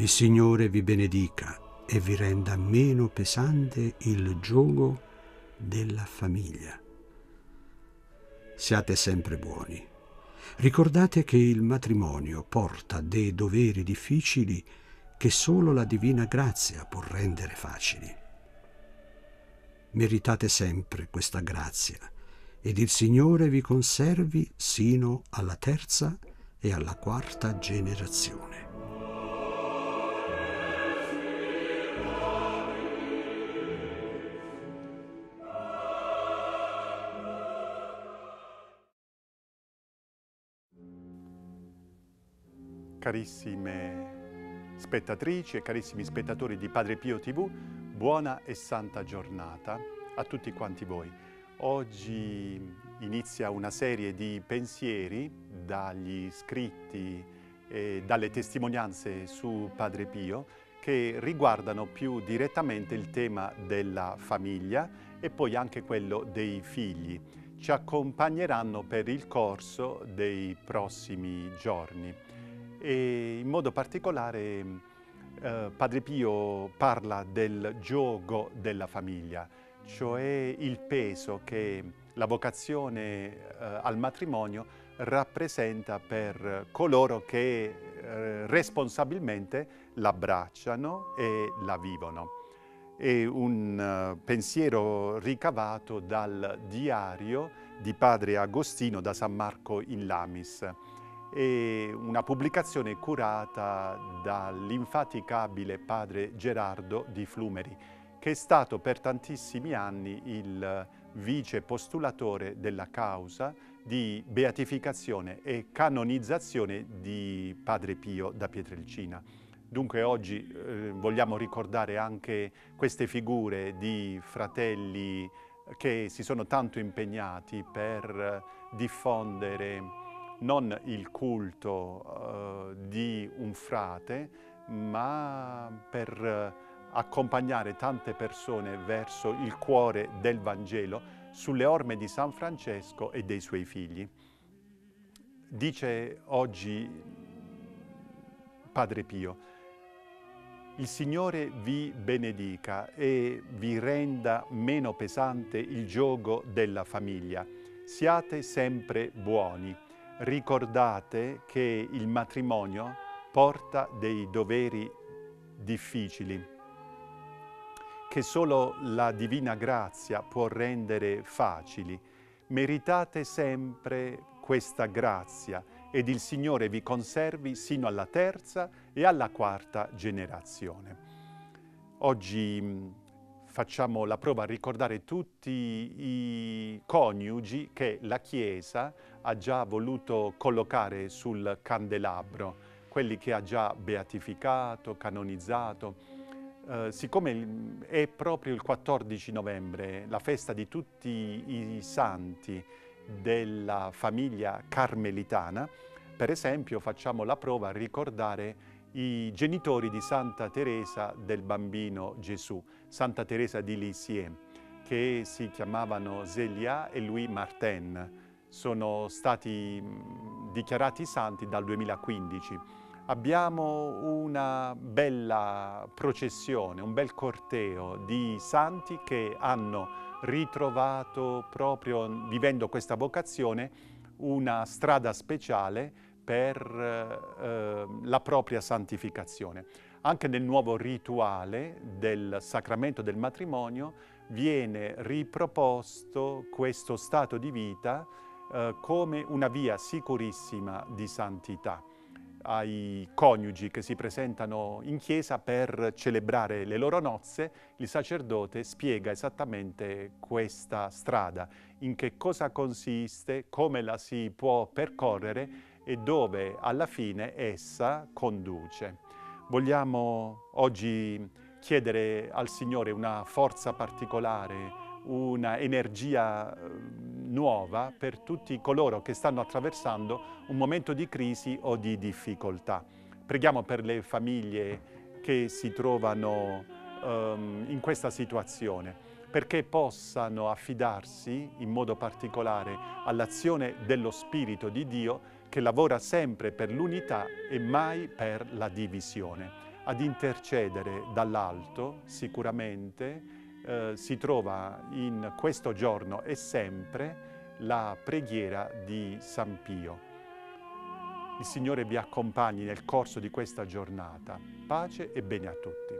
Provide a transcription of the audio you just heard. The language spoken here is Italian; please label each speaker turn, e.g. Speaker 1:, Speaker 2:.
Speaker 1: Il Signore vi benedica e vi renda meno pesante il gioco della famiglia. Siate sempre buoni. Ricordate che il matrimonio porta dei doveri difficili che solo la divina grazia può rendere facili. Meritate sempre questa grazia ed il Signore vi conservi sino alla terza e alla quarta generazione.
Speaker 2: Carissime spettatrici e carissimi spettatori di Padre Pio TV, buona e santa giornata a tutti quanti voi. Oggi inizia una serie di pensieri dagli scritti e dalle testimonianze su Padre Pio che riguardano più direttamente il tema della famiglia e poi anche quello dei figli. Ci accompagneranno per il corso dei prossimi giorni e in modo particolare eh, Padre Pio parla del gioco della famiglia, cioè il peso che la vocazione eh, al matrimonio rappresenta per coloro che eh, responsabilmente l'abbracciano e la vivono. È un uh, pensiero ricavato dal diario di padre Agostino da San Marco in Lamis e una pubblicazione curata dall'infaticabile padre Gerardo di Flumeri, che è stato per tantissimi anni il vice postulatore della causa di beatificazione e canonizzazione di Padre Pio da Pietrelcina. Dunque oggi eh, vogliamo ricordare anche queste figure di fratelli che si sono tanto impegnati per diffondere non il culto uh, di un frate, ma per accompagnare tante persone verso il cuore del Vangelo sulle orme di San Francesco e dei suoi figli. Dice oggi Padre Pio, il Signore vi benedica e vi renda meno pesante il gioco della famiglia. Siate sempre buoni ricordate che il matrimonio porta dei doveri difficili, che solo la divina grazia può rendere facili. Meritate sempre questa grazia ed il Signore vi conservi sino alla terza e alla quarta generazione. Oggi facciamo la prova a ricordare tutti i coniugi che la Chiesa ha già voluto collocare sul candelabro, quelli che ha già beatificato, canonizzato. Eh, siccome è proprio il 14 novembre la festa di tutti i santi della famiglia carmelitana, per esempio facciamo la prova a ricordare i genitori di Santa Teresa del Bambino Gesù, Santa Teresa di Lisieux, che si chiamavano Zelia e Louis Martin. Sono stati dichiarati santi dal 2015. Abbiamo una bella processione, un bel corteo di santi che hanno ritrovato proprio vivendo questa vocazione una strada speciale per eh, la propria santificazione. Anche nel nuovo rituale del sacramento del matrimonio viene riproposto questo stato di vita eh, come una via sicurissima di santità ai coniugi che si presentano in chiesa per celebrare le loro nozze, il sacerdote spiega esattamente questa strada, in che cosa consiste, come la si può percorrere e dove alla fine essa conduce. Vogliamo oggi chiedere al Signore una forza particolare, una energia ehm, nuova per tutti coloro che stanno attraversando un momento di crisi o di difficoltà. Preghiamo per le famiglie che si trovano um, in questa situazione, perché possano affidarsi in modo particolare all'azione dello Spirito di Dio che lavora sempre per l'unità e mai per la divisione. ad intercedere dall'alto sicuramente eh, si trova in questo giorno e sempre la preghiera di San Pio. Il Signore vi accompagni nel corso di questa giornata. Pace e bene a tutti.